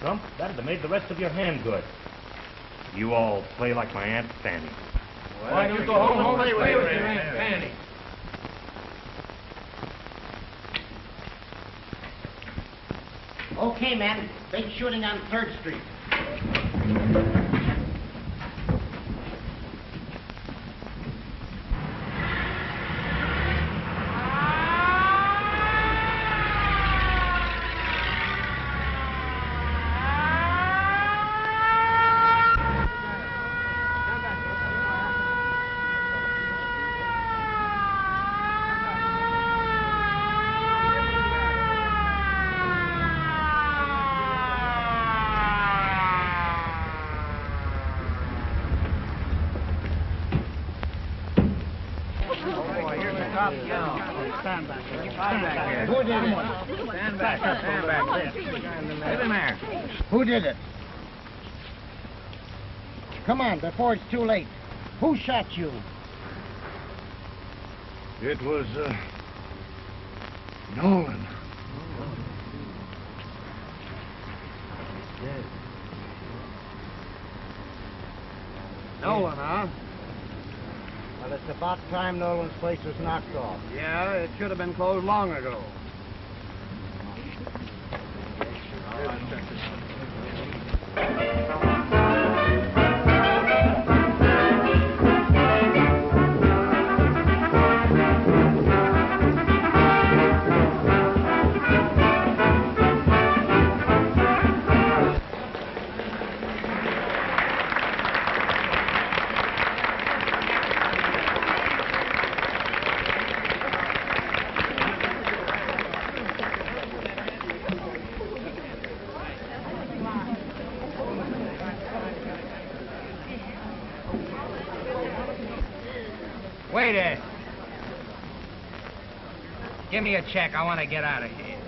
trump. That'd have made the rest of your hand good. You all play like my Aunt Fanny. Why don't you go home and play with your Aunt Fanny? Okay, men. Big shooting on 3rd Street. Stand back. Stand back here. Who did it? Stand back. Stand back. Get. Who did it? Come on, before it's too late. Who shot you? It was, uh, Nolan. Nolan, huh? Well, it's about time Nolan's place was knocked off. Yeah, it should have been closed long ago. Waiter. Give me a check. I want to get out of here.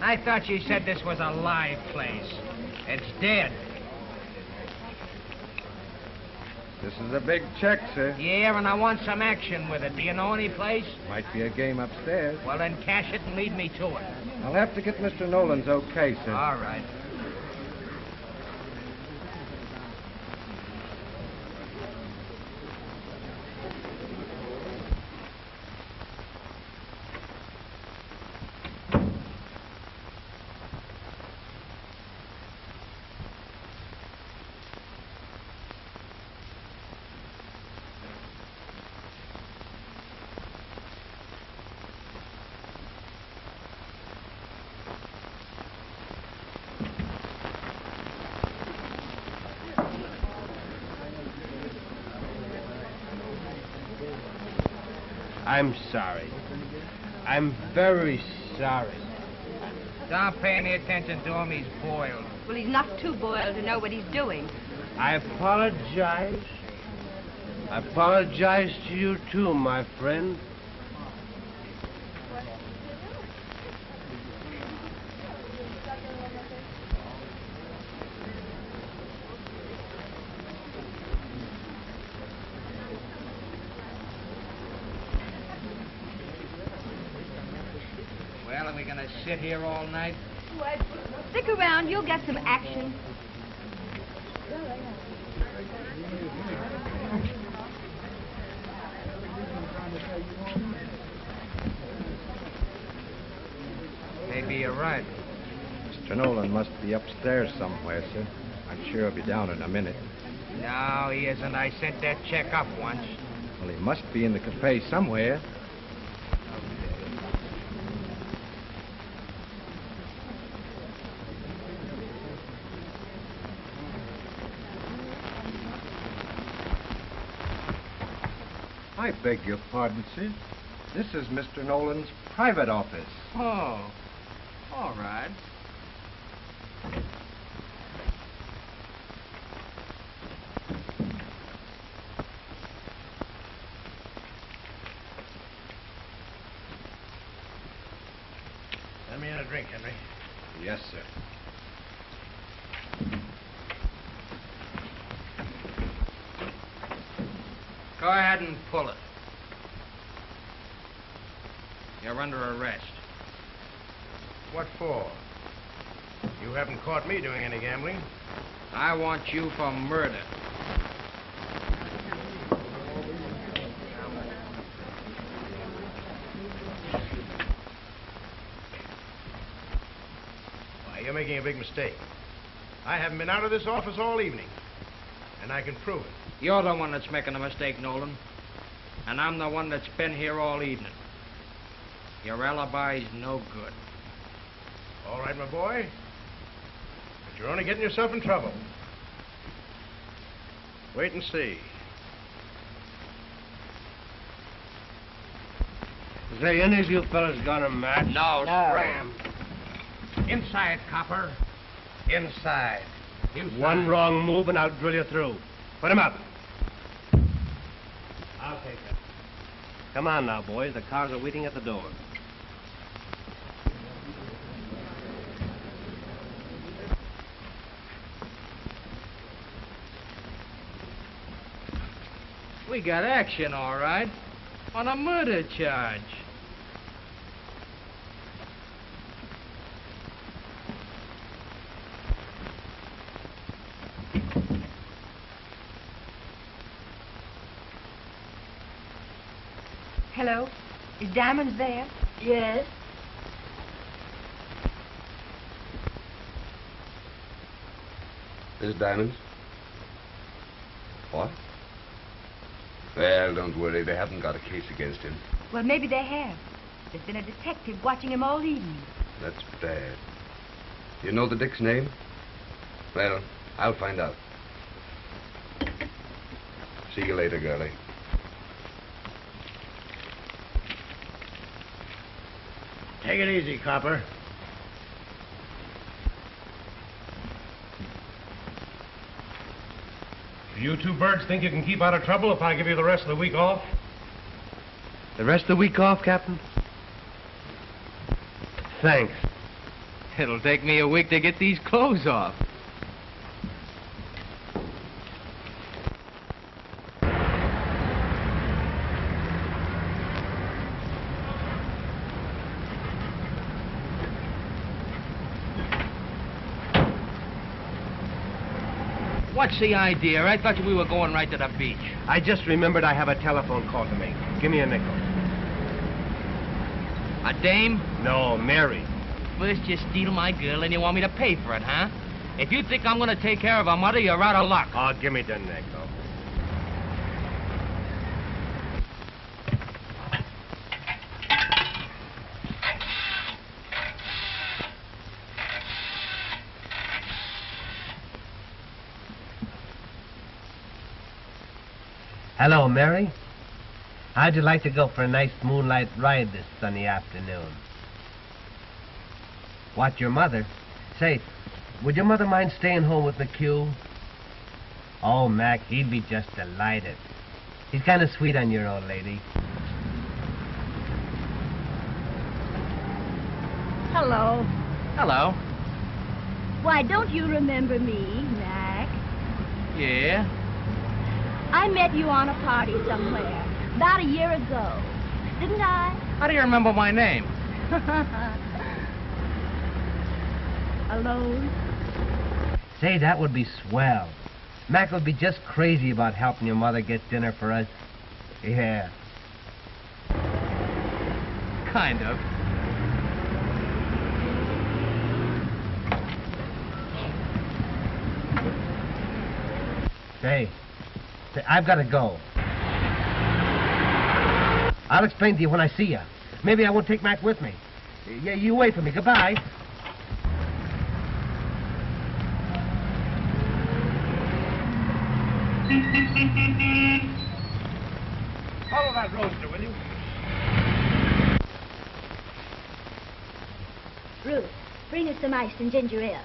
I thought you said this was a live place. It's dead. This is a big check, sir. Yeah, and I want some action with it. Do you know any place? Might be a game upstairs. Well, then cash it and lead me to it. I'll have to get Mr. Nolan's okay, sir. All right. I'm sorry. I'm very sorry. Don't pay any attention to him. He's boiled. Well, he's not too boiled to know what he's doing. I apologize. I apologize to you too, my friend. Well, are we going to sit here all night? What? Stick around. You'll get some action. Maybe you're right. Mr. Nolan must be upstairs somewhere, sir. I'm sure he'll be down in a minute. No, he isn't. I sent that check up once. Well, he must be in the cafe somewhere. I beg your pardon, sir. This is Mr. Nolan's private office. Oh, all right. Let me in a drink, Henry. Yes, sir. Go ahead and pull it. You're under arrest. What for? You haven't caught me doing any gambling. I want you for murder. Why, you're making a big mistake. I haven't been out of this office all evening. And I can prove it. You're the one that's making a mistake, Nolan. And I'm the one that's been here all evening. Your alibi's no good. All right, my boy. But you're only getting yourself in trouble. Wait and see. Say, any of you fellas got a match? No, scram. Inside, copper. Inside. Inside. One wrong move and I'll drill you through. Put him up. I'll take that. Come on now, boys. The cars are waiting at the door. We got action, all right. On a murder charge. Hello? Is Diamonds there? Yes. This is Diamonds. What? Well, don't worry. They haven't got a case against him. Well, maybe they have. There's been a detective watching him all evening. That's bad. You know the Dick's name? Well, I'll find out. See you later, girlie. Take it easy, Copper. You two birds think you can keep out of trouble if I give you the rest of the week off? The rest of the week off, Captain? Thanks. It'll take me a week to get these clothes off. What's the idea? I thought we were going right to the beach. I just remembered I have a telephone call to make. Give me a nickel. A dame? No, Mary. First you steal my girl and you want me to pay for it, huh? If you think I'm gonna take care of her mother, you're out of luck. Oh, give me the nickel. Hello, Mary. How'd you like to go for a nice moonlight ride this sunny afternoon? What, your mother? Say, would your mother mind staying home with McHugh? Oh, Mac, he'd be just delighted. He's kind of sweet on your old lady. Hello. Hello. Why, don't you remember me, Mac? Yeah? I met you on a party somewhere about a year ago. Didn't I? How do you remember my name? Alone? Say, that would be swell. Mac would be just crazy about helping your mother get dinner for us. Yeah. Kind of. Say, say, I've got to go. I'll explain to you when I see you. Maybe I won't take Mac with me. Yeah, you wait for me. Goodbye. Follow that roadster, will you? Ruth, bring us some ice and ginger ale.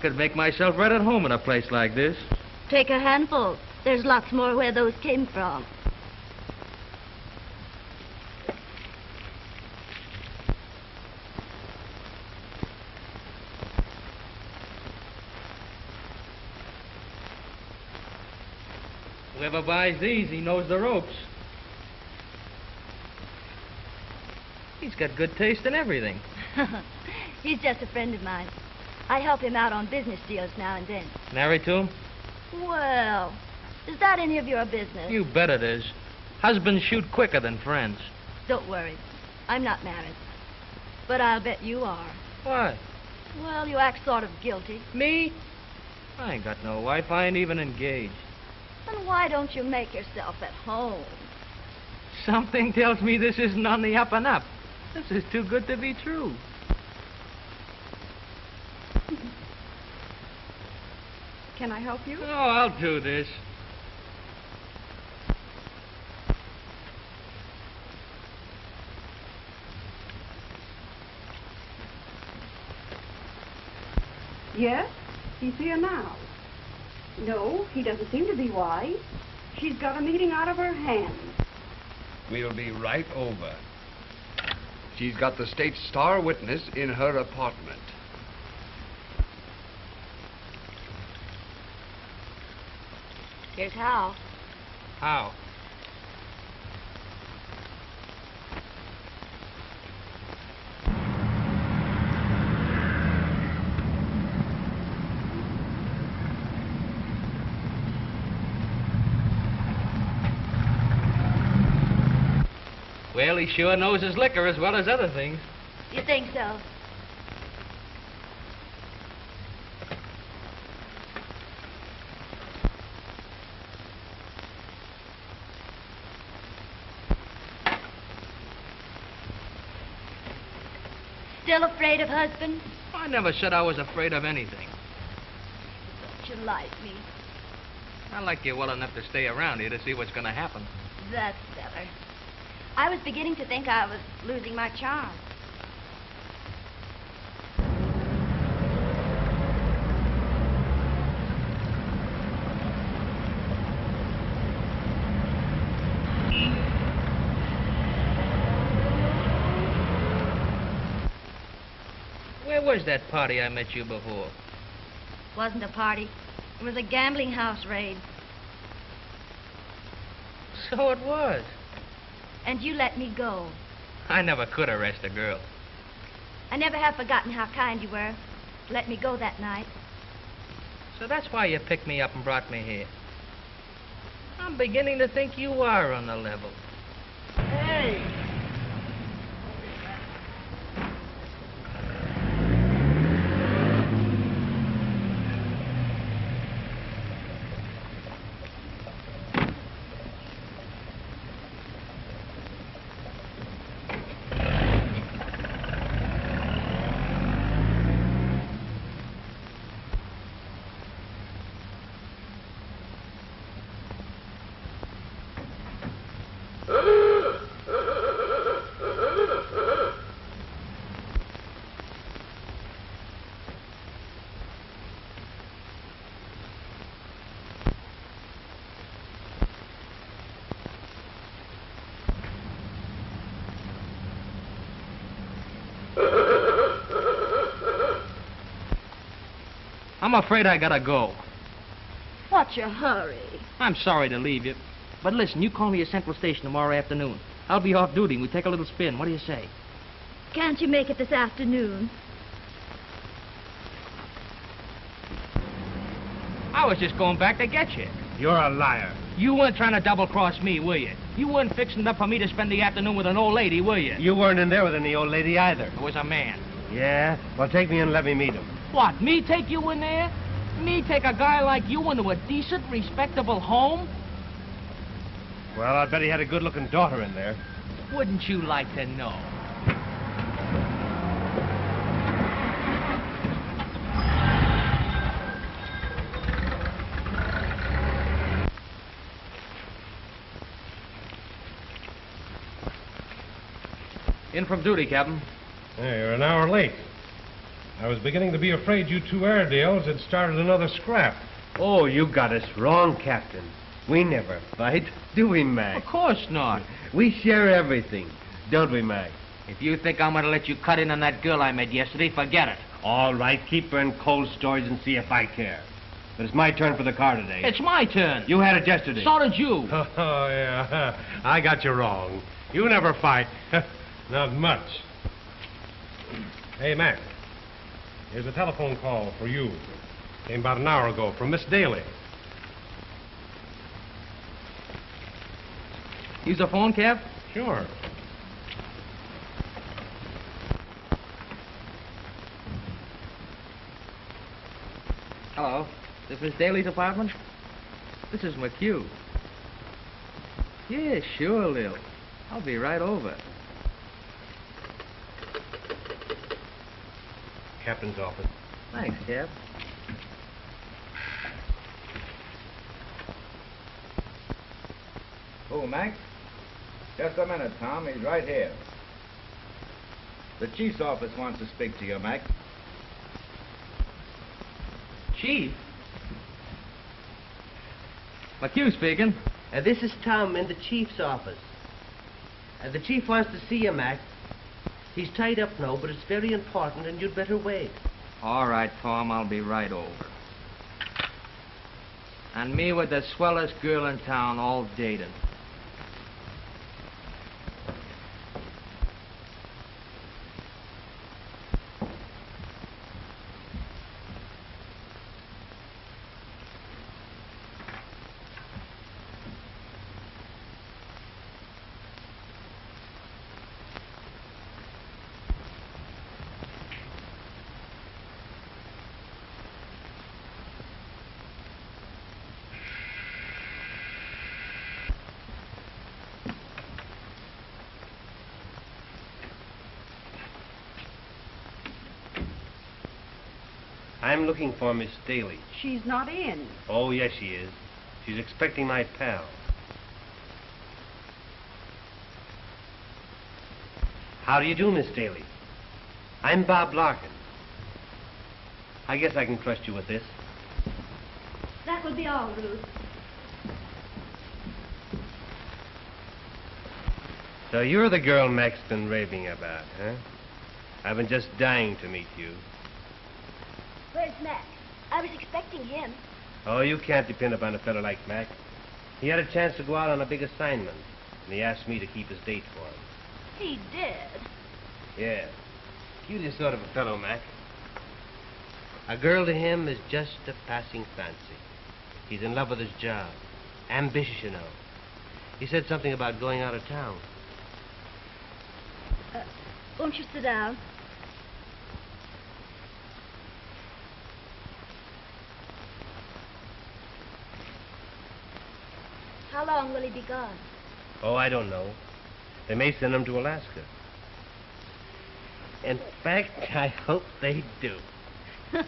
Could make myself right at home in a place like this. Take a handful. There's lots more where those came from. Whoever buys these, he knows the ropes. He's got good taste in everything. He's just a friend of mine. I help him out on business deals now and then. Married to him? Well, is that any of your business? You bet it is. Husbands shoot quicker than friends. Don't worry. I'm not married. But I'll bet you are. Why? Well, you act sort of guilty. Me? I ain't got no wife. I ain't even engaged. Then why don't you make yourself at home? Something tells me this isn't on the up and up. This is too good to be true. Can I help you? Oh, I'll do this. Yes? He's here now. No, he doesn't seem to be wise. She's got a meeting out of her hands. We'll be right over. She's got the state's star witness in her apartment. Here's how. How? Well, he sure knows his liquor as well as other things. You think so? Still afraid of husband? I never said I was afraid of anything. Don't you like me? I like you well enough to stay around here to see what's going to happen. That's better. I was beginning to think I was losing my charm. Was that party I met you before? Wasn't a party. It was a gambling house raid. So it was. And you let me go. I never could arrest a girl. I never have forgotten how kind you were. to Let me go that night. So that's why you picked me up and brought me here. I'm beginning to think you are on the level. Hey! I'm afraid I gotta go. What's your hurry? I'm sorry to leave you. But listen, you call me at Central Station tomorrow afternoon. I'll be off duty and we take a little spin. What do you say? Can't you make it this afternoon? I was just going back to get you. You're a liar. You weren't trying to double cross me, were you? You weren't fixing it up for me to spend the afternoon with an old lady, were you? You weren't in there with any old lady either. It was a man. Yeah? Well, take me and let me meet him. What, me take you in there? Me take a guy like you into a decent, respectable home? Well, I bet he had a good-looking daughter in there. Wouldn't you like to know? In from duty, Captain. Hey, you're an hour late. I was beginning to be afraid you two Airedales had started another scrap. Oh, you got us wrong, Captain. We never fight, do we, Mac? Of course not. We share everything, don't we, Mac? If you think I'm gonna let you cut in on that girl I met yesterday, forget it. All right, keep her in cold storage and see if I care. But it's my turn for the car today. It's my turn. You had it yesterday. So did you. Oh, yeah. I got you wrong. You never fight. Not much. Hey, Mac. Here's a telephone call for you. Came about an hour ago from Miss Daly. Use a phone, Cap? Sure. Hello. This Miss Daly's apartment? This is McHugh. Yeah, sure, Lil. I'll be right over. Captain's office. Thanks, Kev. Who, Mac? Just a minute, Tom. He's right here. The chief's office wants to speak to you, Mac. Chief? McHugh speaking. Uh, this is Tom in the chief's office. Uh, the chief wants to see you, Mac. He's tied up now, but it's very important, and you'd better wait. All right, Tom, I'll be right over. And me with the swellest girl in town all dating. Looking for Miss Daly. She's not in. Oh, yes, she is. She's expecting my pal. How do you do, Miss Daly? I'm Bob Larkin. I guess I can trust you with this. That will be all, Ruth. So you're the girl Mac's been raving about, huh? I've been just dying to meet you. Where's Mac? I was expecting him. Oh, you can't depend upon a fellow like Mac. He had a chance to go out on a big assignment, and he asked me to keep his date for him. He did. Yeah. Cutest sort of a fellow, Mac. A girl to him is just a passing fancy. He's in love with his job. Ambitious, you know. He said something about going out of town. Uh, won't you sit down? Long will he be gone? Oh, I don't know. They may send him to Alaska. In fact, I hope they do.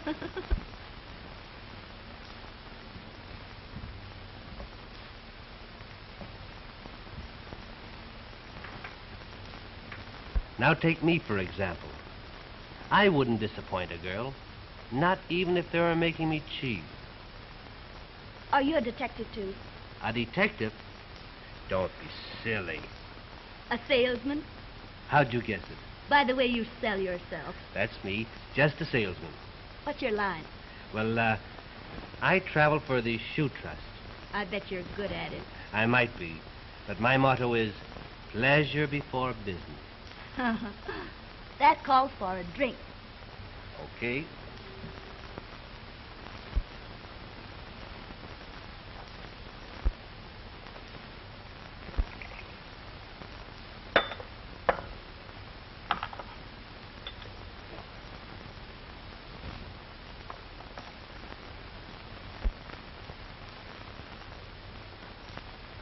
Now take me, for example. I wouldn't disappoint a girl, not even if they were making me chief. Are you a detective, too? A detective? Don't be silly. A salesman? How'd you guess it? By the way you sell yourself. That's me, just a salesman. What's your line? Well, uh, I travel for the Shoe Trust. I bet you're good at it. I might be, but my motto is pleasure before business. that calls for a drink. Okay?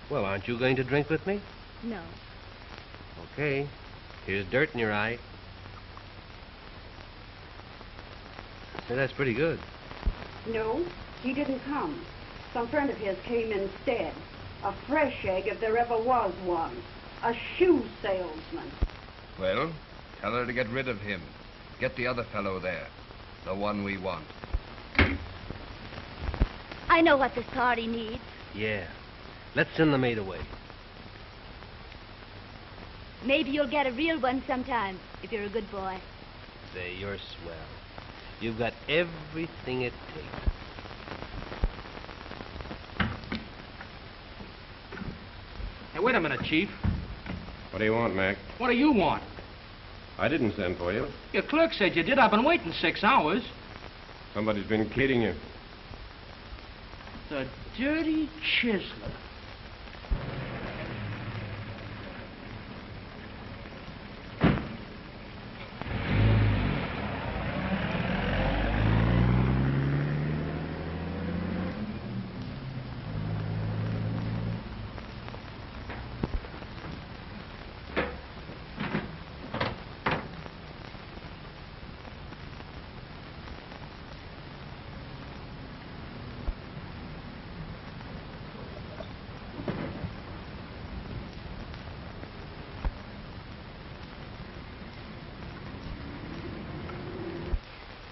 Well, aren't you going to drink with me? No. Okay. Here's dirt in your eye. Say, that's pretty good. No, he didn't come. Some friend of his came instead. A fresh egg if there ever was one. A shoe salesman. Well, tell her to get rid of him. Get the other fellow there. The one we want. I know what this party needs. Yeah. Let's send the maid away. Maybe you'll get a real one sometime, if you're a good boy. Say, you're swell. You've got everything it takes. Hey, wait a minute, Chief. What do you want, Mac? What do you want? I didn't send for you. Your clerk said you did. I've been waiting six hours. Somebody's been kidding you. The dirty chiseler.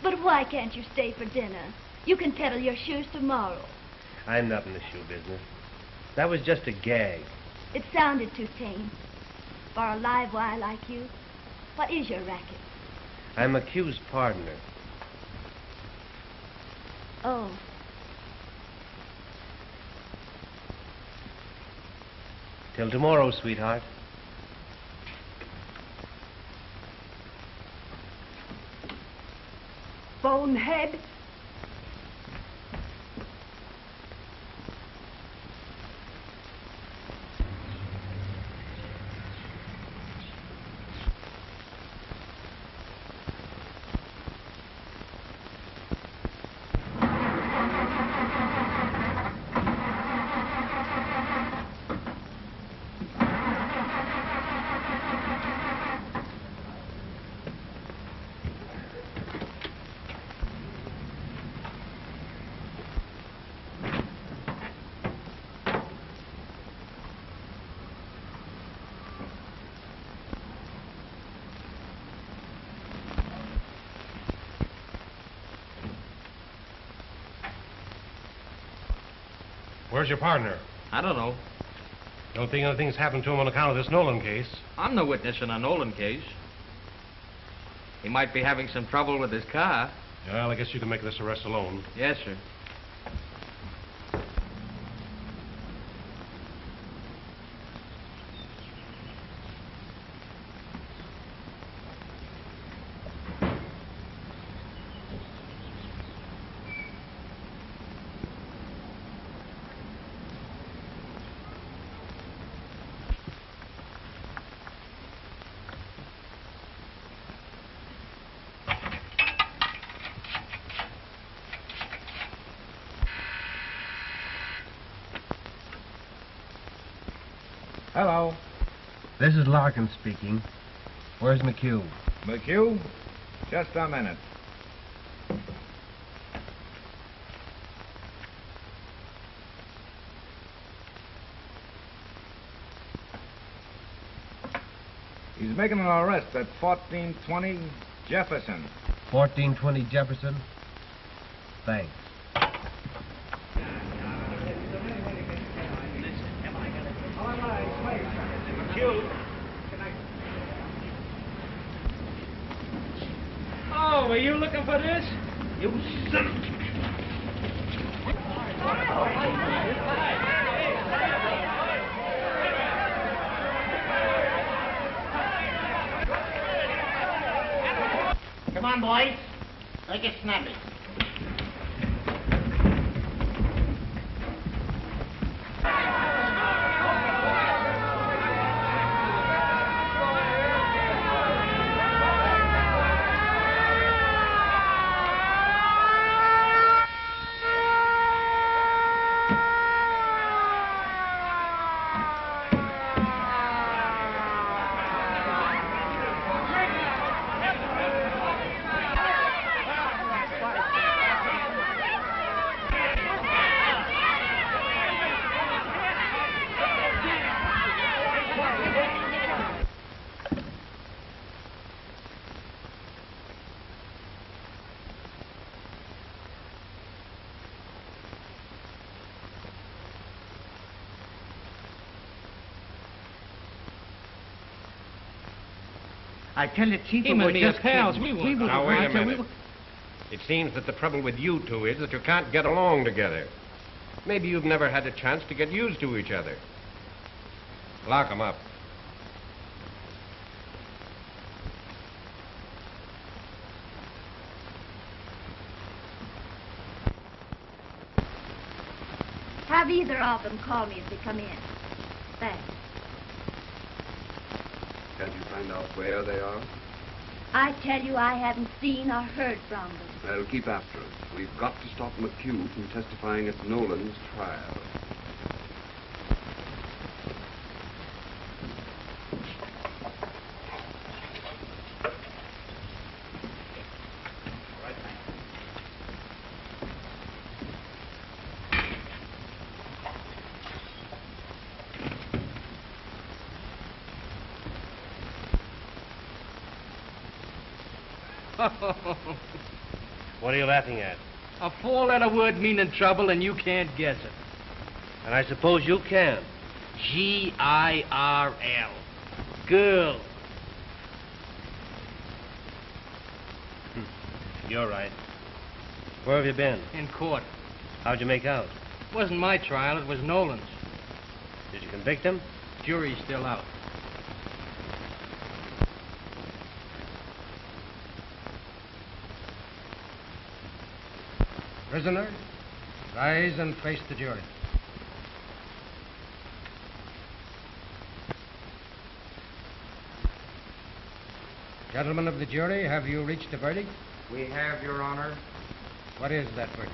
But why can't you stay for dinner? You can peddle your shoes tomorrow. I'm not in the shoe business. That was just a gag. It sounded too tame. For a live wire like you, what is your racket? I'm accused partner. Oh, Till tomorrow, sweetheart. Bonehead. Where's your partner? I don't know. Don't think anything's happened to him on account of this Nolan case. I'm the witness in a Nolan case. He might be having some trouble with his car. Well, I guess you can make this arrest alone. Yes, sir. Is Larkin speaking. Where's McHugh? McHugh? Just a minute. He's making an arrest at 1420 Jefferson. 1420 Jefferson? Thanks. Oh, were you looking for this? You son Come on, boys. Make it snappy. I tell you, Chief, Him we and me were are just pals. kidding. We weren't were- Now, wait a tell- we minute. It seems that the trouble with you two is that you can't get along together. Maybe you've never had a chance to get used to each other. Lock 'em up. Have either of them call me if they come in. Thanks. Can't you find out where they are? I tell you, I haven't seen or heard from them. They'll keep after us. We've got to stop McHugh from testifying at Nolan's trial. What are you laughing at? A four-letter word meaning trouble, and you can't guess it. And I suppose you can. G-I-R-L. Girl. You're right. Where have you been? In court. How'd you make out? It Wasn't my trial, it was Nolan's. Did you convict him? Jury's still out. Prisoner, rise and face the jury. Gentlemen of the jury, have you reached a verdict? We have, Your Honor, What is that verdict?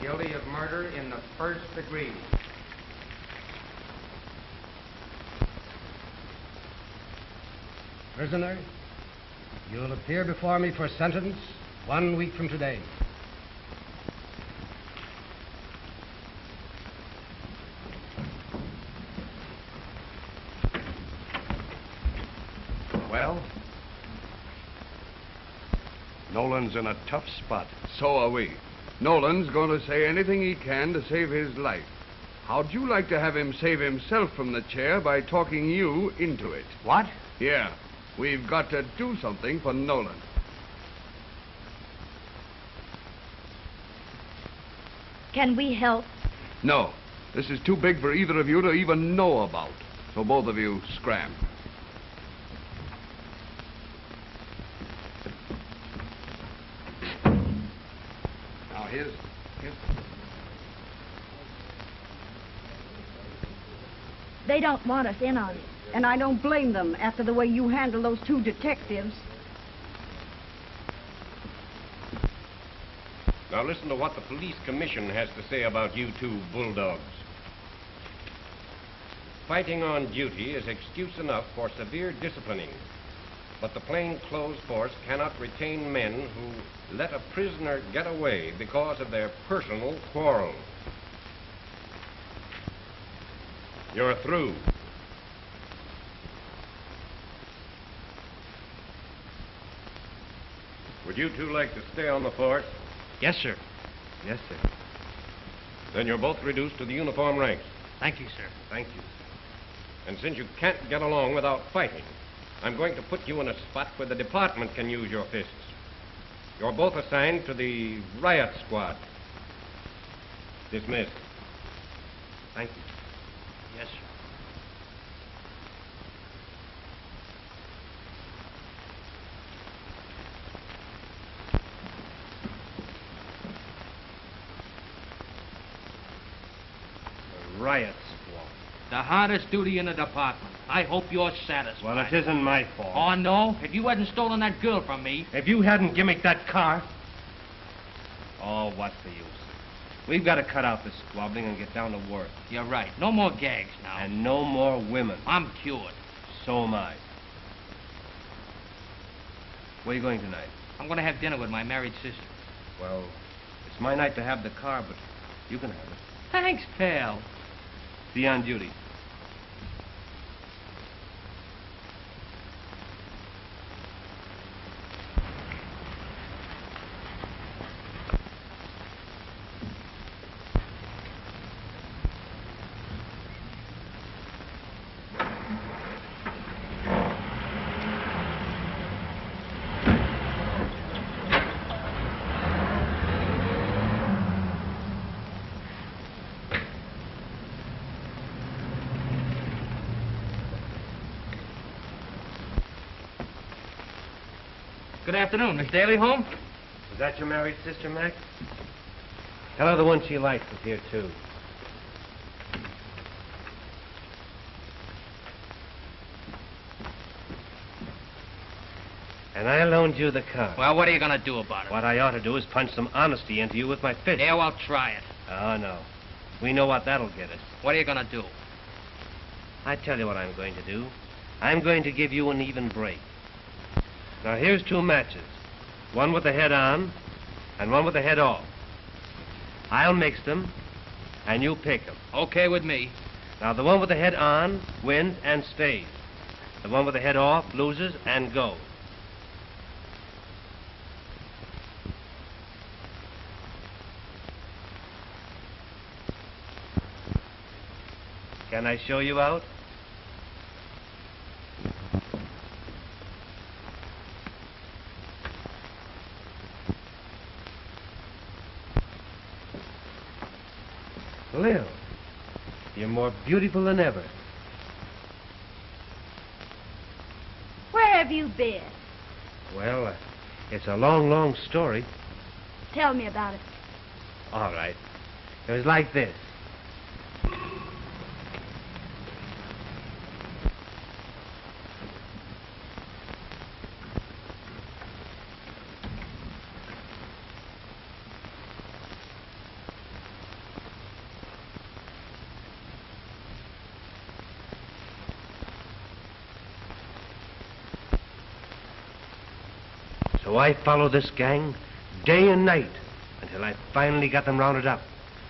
guilty of murder in the first degree. Prisoner, you'll appear before me for sentence one week from today. Well? Nolan's in a tough spot. So are we. Nolan's going to say anything he can to save his life. How'd you like to have him save himself from the chair by talking you into it? What? Yeah. We've got to do something for Nolan. Can we help? No. This is too big for either of you to even know about. So both of you scram. Now here's here's They don't want us in on it. And I don't blame them after the way you handle those two detectives. Now listen to what the police commission has to say about you two bulldogs. Fighting on duty is excuse enough for severe disciplining, but the plainclothes force cannot retain men who let a prisoner get away because of their personal quarrel. You're through. Would you two like to stay on the force? Yes, sir. Yes, sir. Then you're both reduced to the uniform ranks. Thank you, sir. Thank you. And since you can't get along without fighting, I'm going to put you in a spot where the department can use your fists. You're both assigned to the riot squad. Dismissed. Thank you. Yes, sir. The riot squad. The hardest duty in the department. I hope you're satisfied. Well, it isn't my fault. Oh, no? If you hadn't stolen that girl from me, If you hadn't gimmicked that car. Oh, what's the use? We've got to cut out this squabbling and get down to work. you're right. No more gags now. And no more women. I'm cured. So am I. Where are you going tonight? I'm going to have dinner with my married sister. Well, it's my night to have the car, but you can have it. Thanks, pal. Be on duty. Good afternoon. Miss Daly home? Is that your married sister, Max? Tell her the one she likes is here, too. And I loaned you the car. Well, what are you going to do about it? What I ought to do is punch some honesty into you with my fist. Yeah, well, try it. Oh, no. We know what that'll get us. What are you going to do? I tell you what I'm going to do. I'm going to give you an even break. Now, here's two matches. One with the head on, and one with the head off. I'll mix them, and you pick them. Okay with me. Now, the one with the head on wins and stays. The one with the head off loses and goes. Can I show you out? Lil, you're more beautiful than ever. Where have you been? Well, uh, it's a long, long story. Tell me about it. All right. It was like this. So I followed this gang day and night until I finally got them rounded up.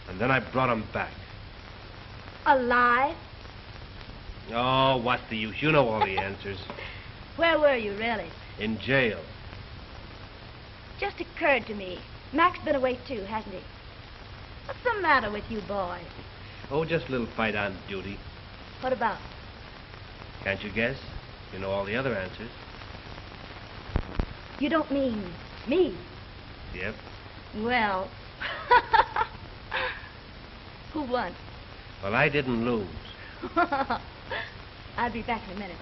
And then I brought them back. Alive? Oh, what's the use? You know all the answers. Where were you, really? In jail. Just occurred to me. Mac's been away, too, hasn't he? What's the matter with you boys? Oh, just a little fight on duty. What about? Can't you guess? You know all the other answers. You don't mean me? Yep. Well, who won? Well, I didn't lose. I'll be back in a minute.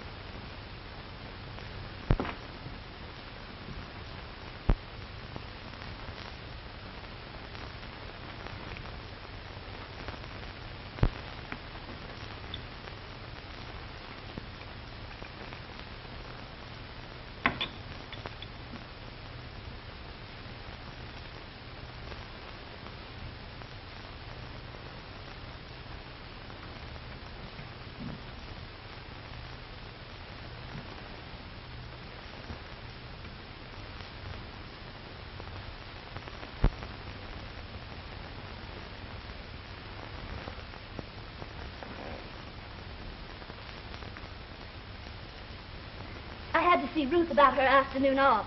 To see Ruth about her afternoon off.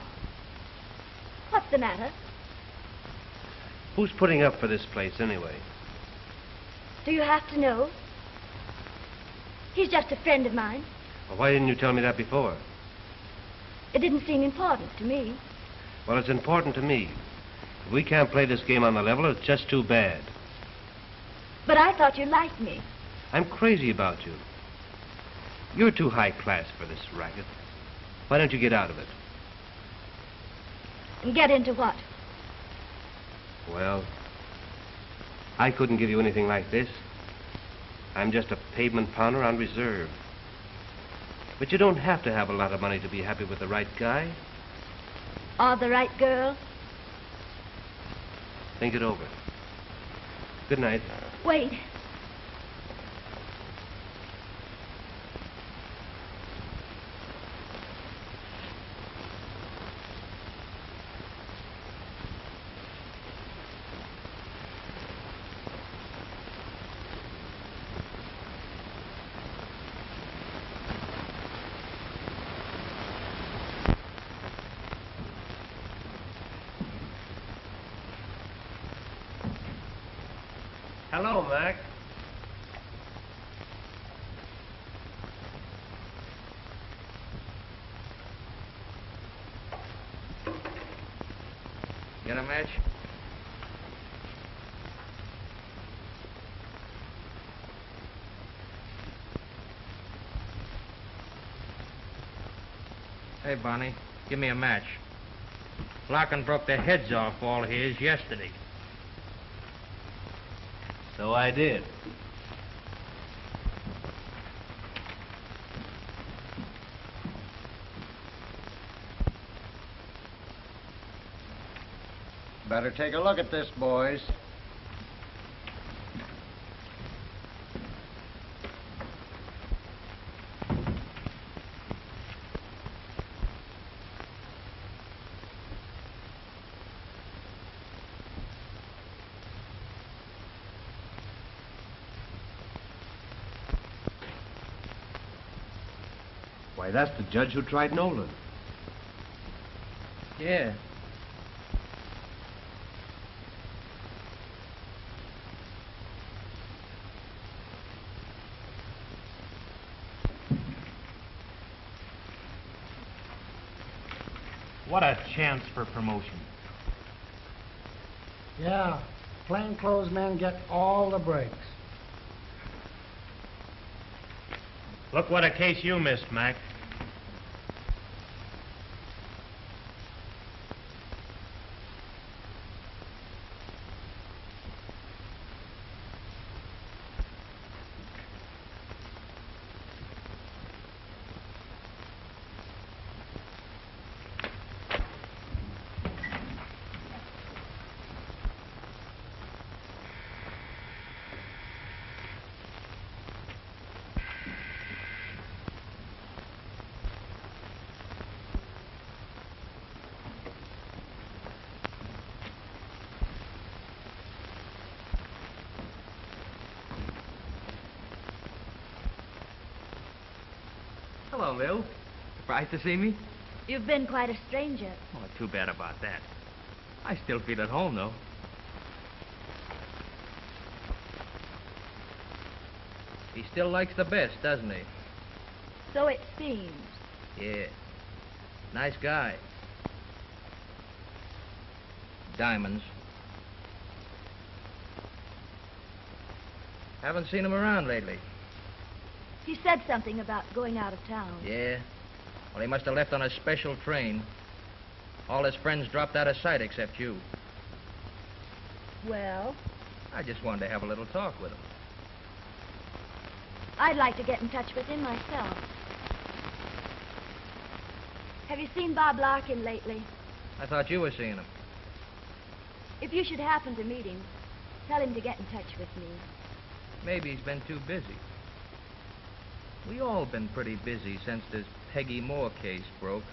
What's the matter? Who's putting up for this place, anyway? Do you have to know? He's just a friend of mine. Well, why didn't you tell me that before? It didn't seem important to me. Well, it's important to me. If we can't play this game on the level, it's just too bad. But I thought you liked me. I'm crazy about you. You're too high class for this racket. Why don't you get out of it? And get into what? Well, I couldn't give you anything like this. I'm just a pavement pounder on reserve. But you don't have to have a lot of money to be happy with the right guy. Or the right girl? Think it over. Good night. Wait. Hello, Mac. Get a match? Hey, Bonnie, give me a match. Larkin broke the heads off all his yesterday. So I did. Better take a look at this, boys. Why, that's the judge who tried Nolan. Yeah. What a chance for promotion. Yeah, plainclothes men get all the breaks. Look what a case you missed, Mac. Hello, Lil. Surprised to see me? You've been quite a stranger. Oh, too bad about that. I still feel at home, though. He still likes the best, doesn't he? So it seems. Yeah. Nice guy. Diamonds. Haven't seen him around lately. He said something about going out of town. Yeah? Well, he must have left on a special train. All his friends dropped out of sight except you. Well, I just wanted to have a little talk with him. I'd like to get in touch with him myself. Have you seen Bob Larkin lately? I thought you were seeing him. If you should happen to meet him, tell him to get in touch with me. Maybe he's been too busy. We all been pretty busy since this Peggy Moore case broke.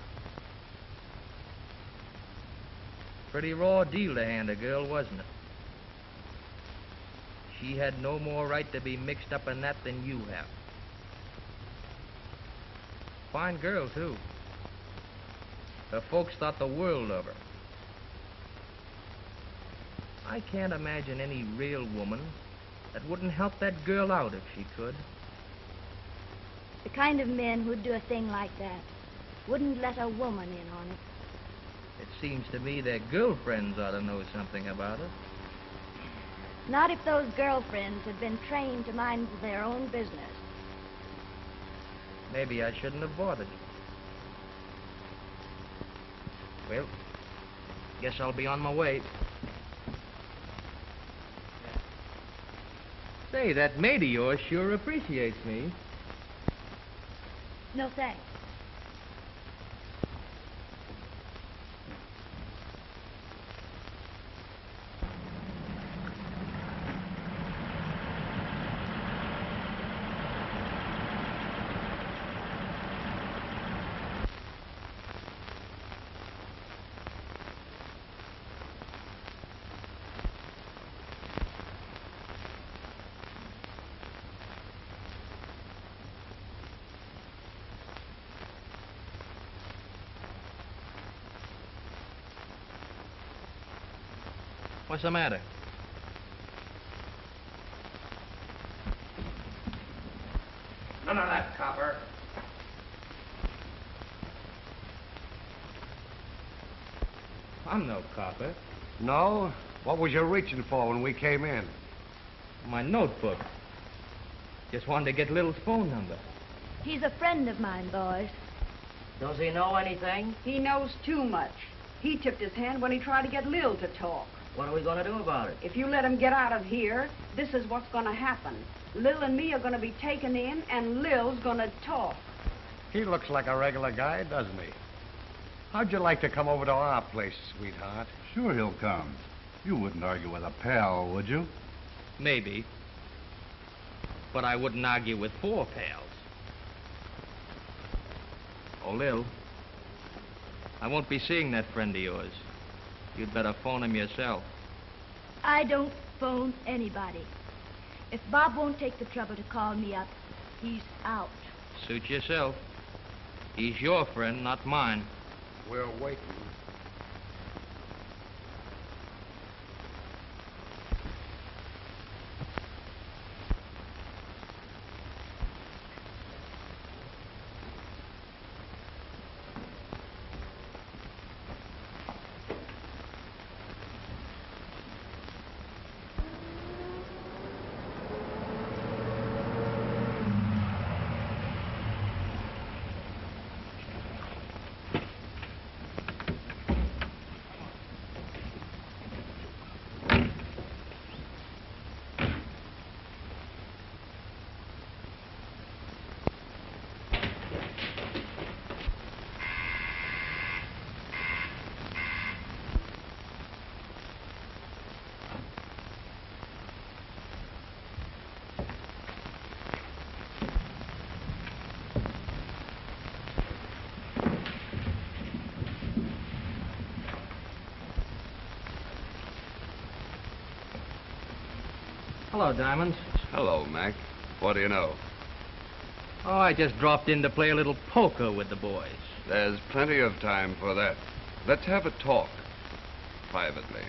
Pretty raw deal to hand a girl, wasn't it? She had no more right to be mixed up in that than you have. Fine girl, too. Her folks thought the world of her. I can't imagine any real woman that wouldn't help that girl out if she could. The kind of men who'd do a thing like that wouldn't let a woman in on it. It seems to me their girlfriends ought to know something about it. Not if those girlfriends had been trained to mind their own business. Maybe I shouldn't have bothered you. Well, guess I'll be on my way. Say, that maid of yours sure appreciates me. No thanks. What's the matter? None of that, copper. I'm no copper. No? What was you reaching for when we came in? My notebook. Just wanted to get Lil's phone number. He's a friend of mine, boys. Does he know anything? He knows too much. He tipped his hand when he tried to get Lil to talk. What are we going to do about it? If you let him get out of here, this is what's going to happen. Lil and me are going to be taken in, and Lil's going to talk. He looks like a regular guy, doesn't he? How'd you like to come over to our place, sweetheart? Sure he'll come. You wouldn't argue with a pal, would you? Maybe. But I wouldn't argue with four pals. Oh, Lil, I won't be seeing that friend of yours. You'd better phone him yourself. I don't phone anybody. If Bob won't take the trouble to call me up, he's out. Suit yourself. He's your friend, not mine. We're waiting. Hello, Diamond. Hello, Mac. What do you know? Oh, I just dropped in to play a little poker with the boys. There's plenty of time for that. Let's have a talk. Privately.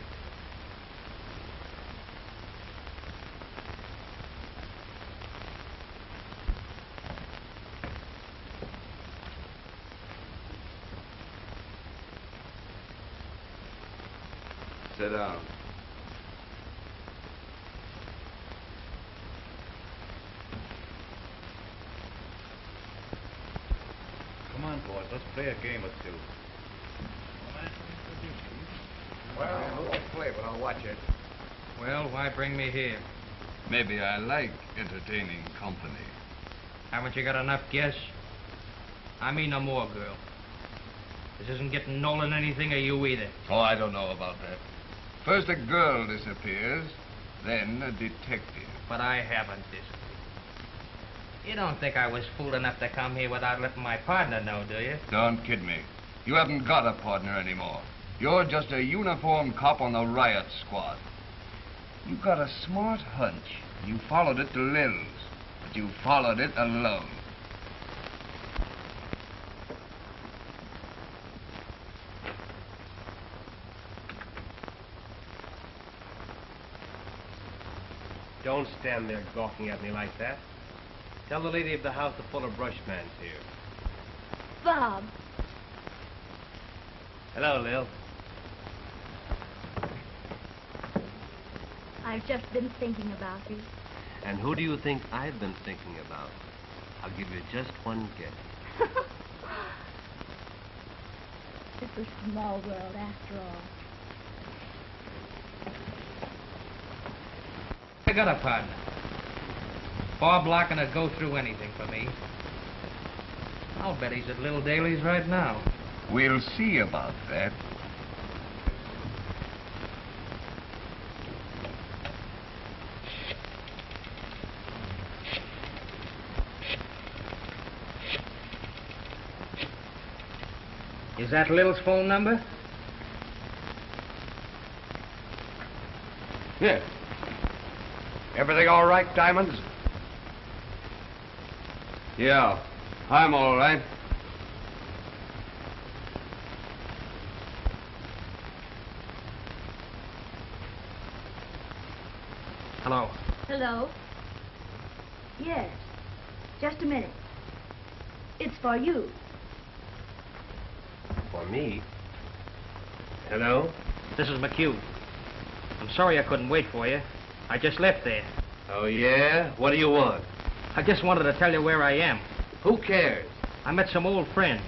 Sit down. Come on, boys. Let's play a game or two. Well, I won't play, but I'll watch it. Well, why bring me here? Maybe I like entertaining company. Haven't you got enough guess? I mean no more, girl. This isn't getting Nolan anything or you either. Oh, I don't know about that. First a girl disappears, then a detective. But I haven't disappeared. You don't think I was fool enough to come here without letting my partner know, do you? Don't kid me. You haven't got a partner anymore. You're just a uniformed cop on the riot squad. You got a smart hunch. You followed it to Lil's, but you followed it alone. Don't stand there gawking at me like that. Tell the lady of the house to pull her brush pans here. Bob, Hello, Lil. I've just been thinking about you. And who do you think I've been thinking about? I'll give you just one guess. It's a small world after all. I got a partner. Bob Larkin would go through anything for me. I'll bet he's at Lil Daly's right now. We'll see about that. Is that Lil's phone number? Yeah. Everything all right, Diamonds? Yeah, I'm all right. Hello. Hello? Yes. Just a minute. It's for you. For me? Hello? This is McHugh. I'm sorry I couldn't wait for you. I just left there. Oh, yeah? What do you want? I just wanted to tell you where I am. Who cares? I met some old friends.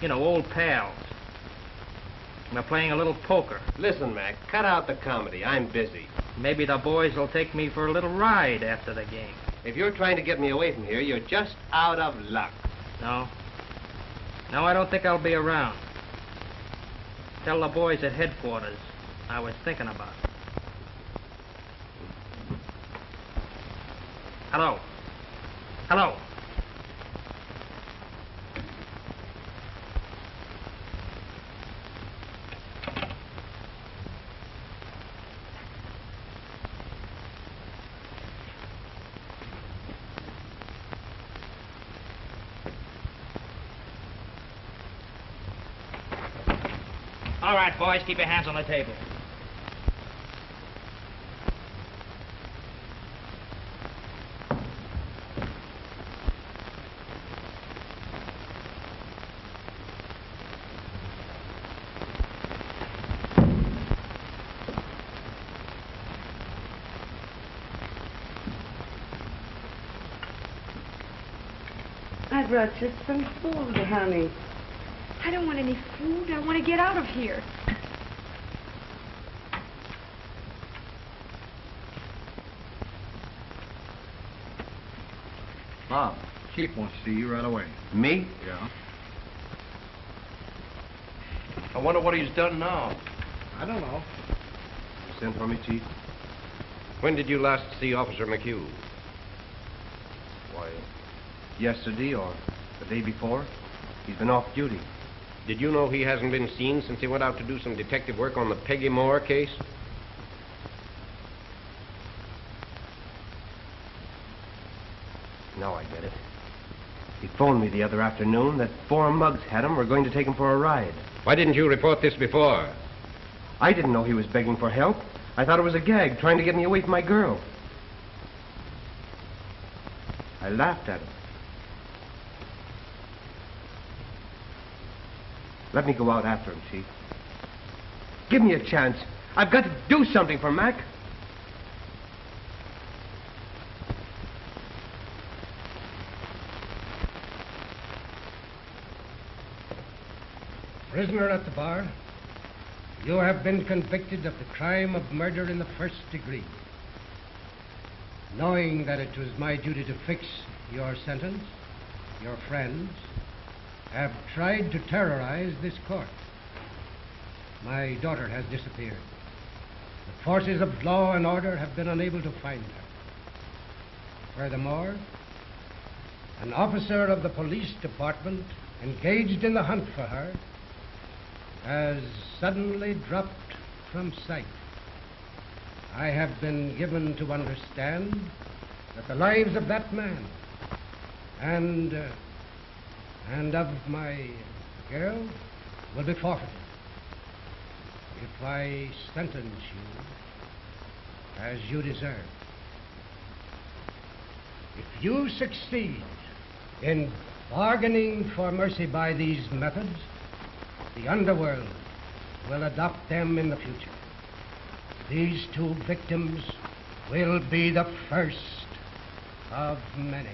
You know, old pals. We're playing a little poker. Listen, Mac, cut out the comedy. I'm busy. Maybe the boys will take me for a little ride after the game. If you're trying to get me away from here, you're just out of luck. No. No, I don't think I'll be around. Tell the boys at headquarters I was thinking about it. Hello. All right, boys, keep your hands on the table. I brought you some food, honey. I don't want any food. I want to get out of here. Bob, Chief wants to see you right away. Me? Yeah. I wonder what he's done now. I don't know. You sent for me, Chief? When did you last see Officer McHugh? Why, yesterday or the day before. He's been off duty. Did you know he hasn't been seen since he went out to do some detective work on the Peggy Moore case? Now I get it. He phoned me the other afternoon that four mugs had him. We're going to take him for a ride. Why didn't you report this before? I didn't know he was begging for help. I thought it was a gag, trying to get me away from my girl. I laughed at him. Let me go out after him, Chief. Give me a chance. I've got to do something for Mac. Prisoner at the bar, you have been convicted of the crime of murder in the first degree. Knowing that it was my duty to fix your sentence, your friends have tried to terrorize this court. My daughter has disappeared. The forces of law and order have been unable to find her. Furthermore, an officer of the police department engaged in the hunt for her has suddenly dropped from sight. I have been given to understand that the lives of that man and uh, and of my girl will be forfeited if I sentence you as you deserve. If you succeed in bargaining for mercy by these methods, the underworld will adopt them in the future. These two victims will be the first of many.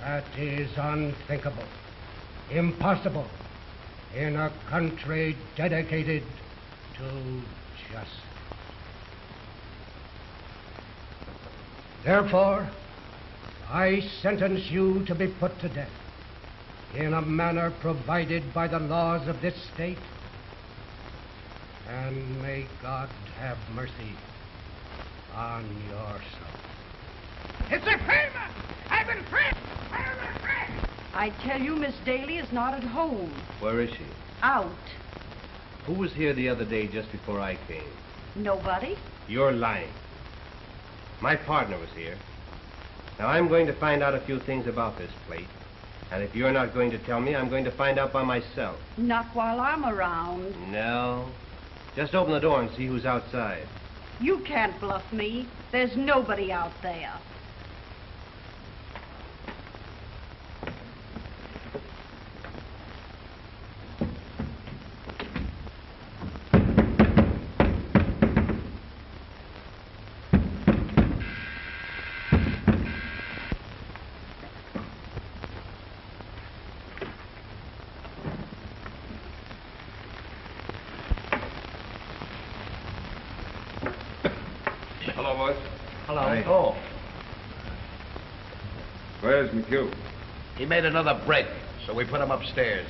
That is unthinkable, impossible in a country dedicated to justice. Therefore, I sentence you to be put to death in a manner provided by the laws of this state. And may God have mercy on your soul. It's a favor! I've been free! I've been free! I tell you, Miss Daly is not at home. Where is she? Out. Who was here the other day just before I came? Nobody? You're lying. My partner was here. Now, I'm going to find out a few things about this plate. And if you're not going to tell me, I'm going to find out by myself. Not while I'm around. No. Just open the door and see who's outside. You can't bluff me. There's nobody out there. Where's McHugh? he made another break, so we put him upstairs.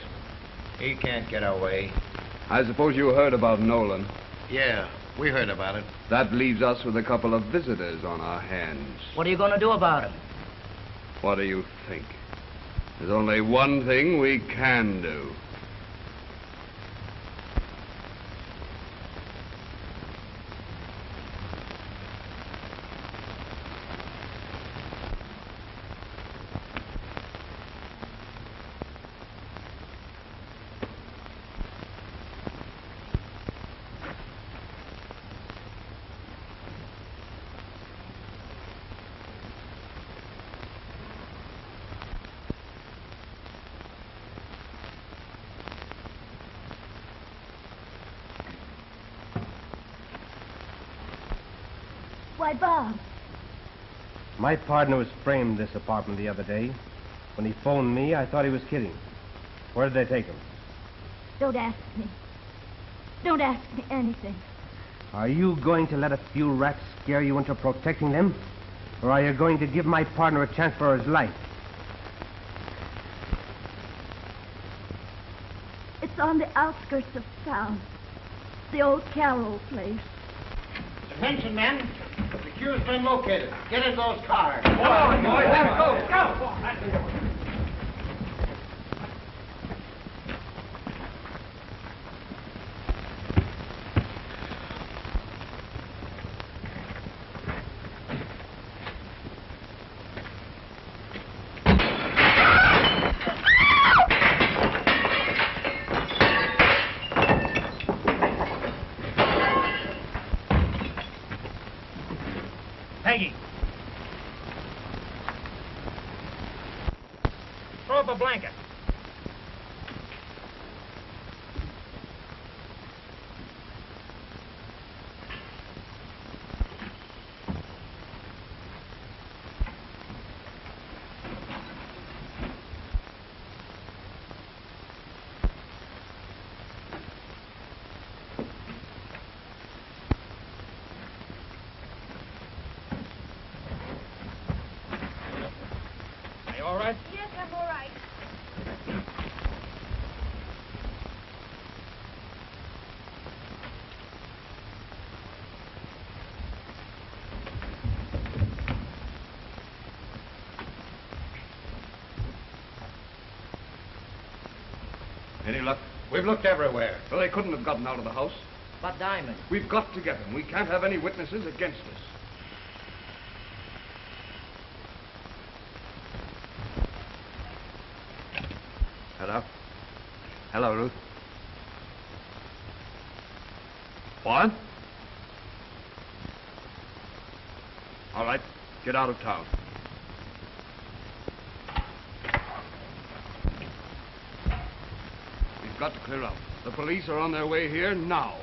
He can't get away. I suppose you heard about Nolan. Yeah, we heard about it. That leaves us with a couple of visitors on our hands. What are you going to do about him? What do you think? There's only one thing we can do. Why, Bob, My partner was framed in this apartment the other day. When he phoned me, I thought he was kidding. Where did they take him? don't ask me. Don't ask me anything. Are you going to let a few rats scare you into protecting them? Or are you going to give my partner a chance for his life? It's on the outskirts of town. The old Carroll place. Attention, men. Queue's been located. Get in those cars. Come on, boys, let's go. Go. Peggy. Throw up a blanket. Are you all right? Yes, I'm all right. Any luck? We've looked everywhere. Well, they couldn't have gotten out of the house. But Diamond. We've got to get them. We can't have any witnesses against us. Hello? Hello, Ruth. What? All right, get out of town. Got to clear out. The police are on their way here now.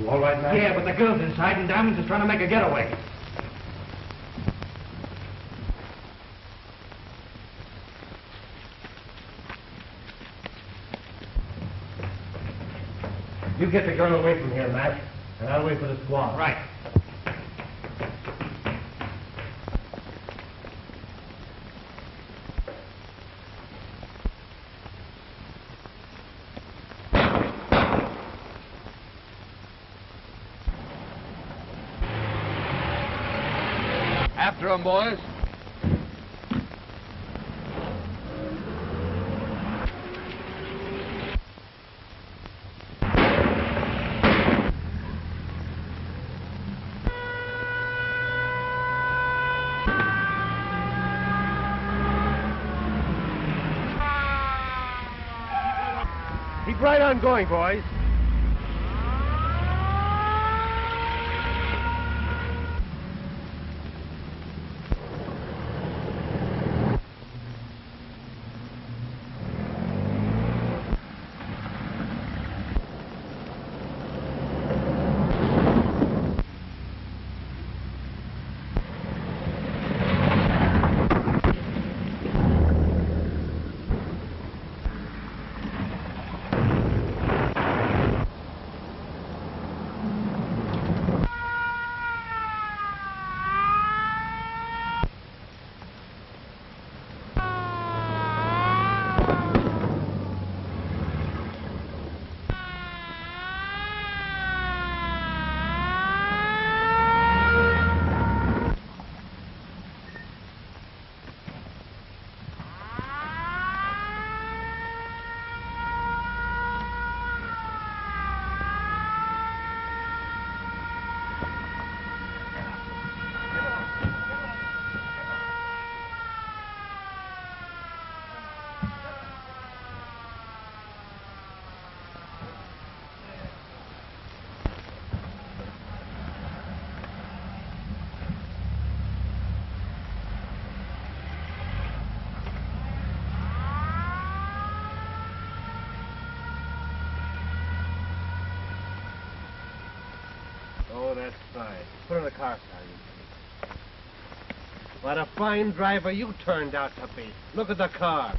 You all right, Mac? Yeah, but the girl's inside and Diamonds is trying to make a getaway. You get the girl away from here, Mac, and I'll wait for the squad. Right. come, boys. Keep right on going, boys. Fine. Put in the car, Sergeant. What a fine driver you turned out to be. Look at the car.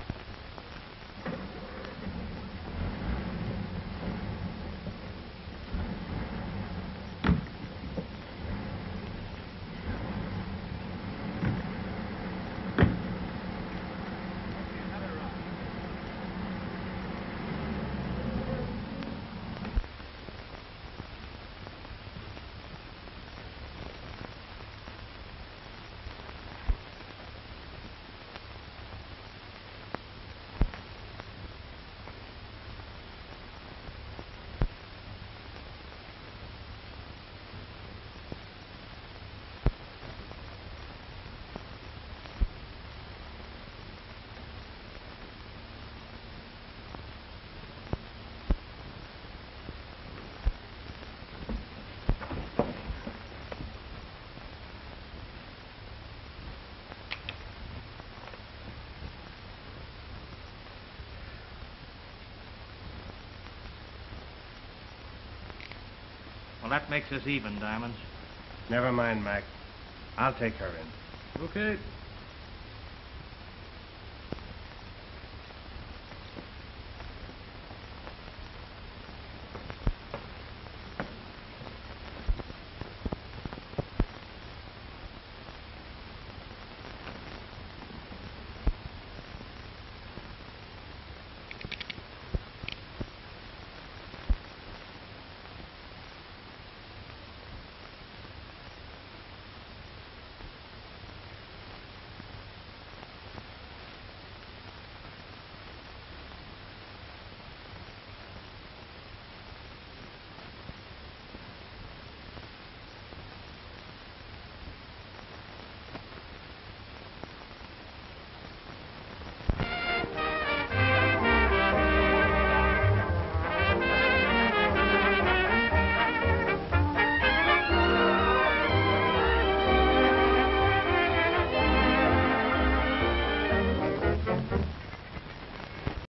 That makes us even, Diamonds. Never mind, Mac. I'll take her in. Okay.